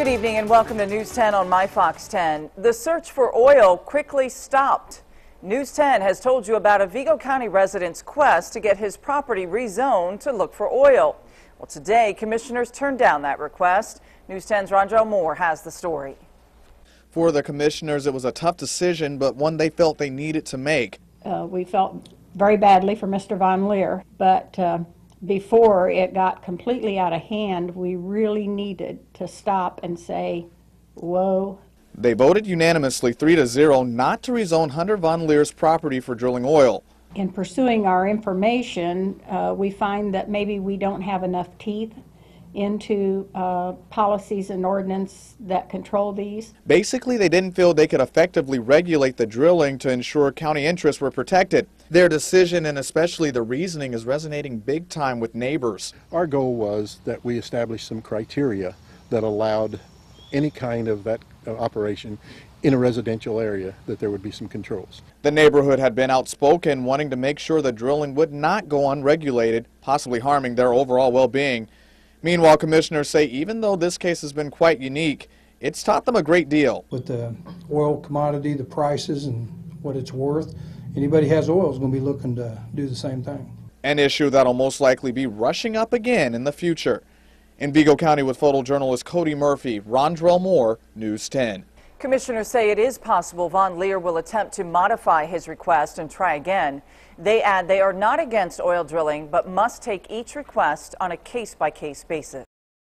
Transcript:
Good evening and welcome to News 10 on My Fox 10. The search for oil quickly stopped. News 10 has told you about a Vigo County resident's quest to get his property rezoned to look for oil. Well, today, commissioners turned down that request. News 10's Rondrell Moore has the story. For the commissioners, it was a tough decision, but one they felt they needed to make. Uh, we felt very badly for Mr. Von Leer, but uh, before it got completely out of hand, we really needed to stop and say, whoa. They voted unanimously 3 to 0 not to rezone Hunter Von Leer's property for drilling oil. In pursuing our information, uh, we find that maybe we don't have enough teeth into uh, policies and ordinance that control these. Basically, they didn't feel they could effectively regulate the drilling to ensure county interests were protected. Their decision and especially the reasoning is resonating big time with neighbors. Our goal was that we establish some criteria that allowed any kind of that uh, operation in a residential area that there would be some controls. The neighborhood had been outspoken, wanting to make sure the drilling would not go unregulated, possibly harming their overall well-being. Meanwhile, commissioners say even though this case has been quite unique, it's taught them a great deal. with the oil commodity, the prices, and what it's worth, anybody has oil is going to be looking to do the same thing. An issue that'll most likely be rushing up again in the future. In Vigo County with photojournalist Cody Murphy, Rondrell Moore, News 10. Commissioners say it is possible Von Leer will attempt to modify his request and try again. They add they are not against oil drilling, but must take each request on a case by case basis.